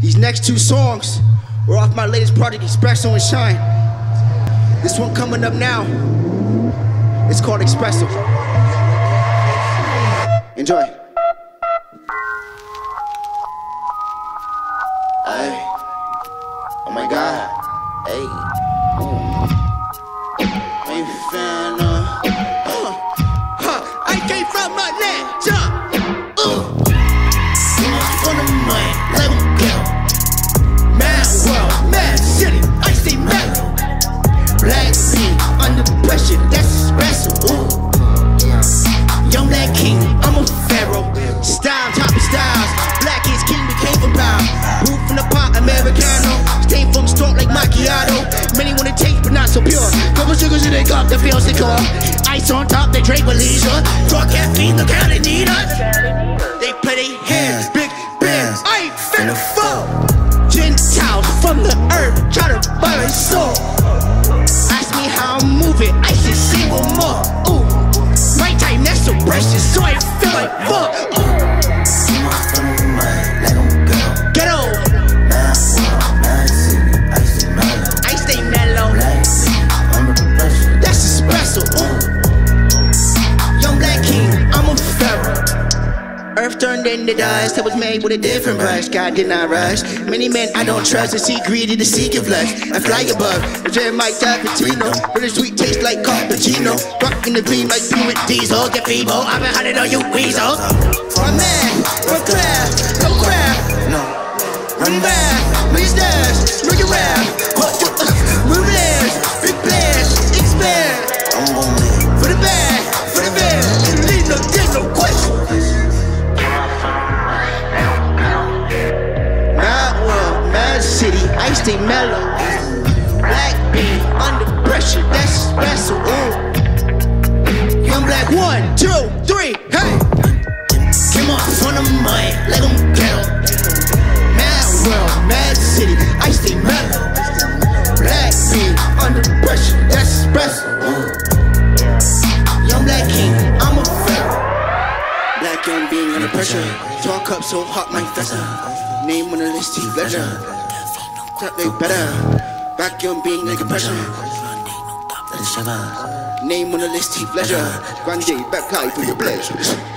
These next two songs were off my latest project, Espresso and Shine. This one coming up now, it's called Espresso. Enjoy. Hey. Oh my god. Hey. Ain't fan so pure. Couple sugars in their cup that feels secure. Ice on top, they drink with leisure. Drug caffeine, look how they need us. They play their hands, big bands. I ain't finna fall. Gentiles from the earth, try to buy my soul. Ask me how I'm moving, I should single more. Ooh, my time that's so precious, so I feel like fuck. Earth turned into dust, it was made with a different brush. God did not rush. Many men I don't trust, and see greedy to seek flesh. I fly above, the Jeremiah Tapatino. With a sweet taste like cappuccino. Rocking the beam like fluid diesel. Get feeble, I've been hunting on you weasel. My man, my crab, no crab. no. Run back, make stairs, make it rap. Uh, move layers, big plans, expand. I'm live. For the bag, for the bag. Leave no, there's no question. Bean under pressure, that's espresso. Ooh. Young black, one, two, three, hey. Came up from the let 'em go. Mad world, mad city, I stay mellow. Black bean under pressure, that's. Ooh. Young black king, I'm a pharaoh. Black young being under pressure. Talk up so hot, my fester. Name on the list, T Ledger. Tap they better. Back young being like pressure. Name on the list, T Ledger. Grande, back high for your pleasures.